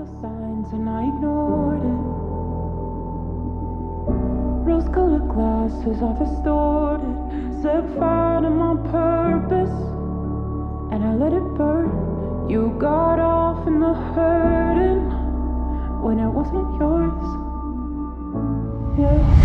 the signs and I ignored it. Rose colored glasses are distorted. Set fire to my purpose and I let it burn. You got off in the hurting when it wasn't yours. Yeah.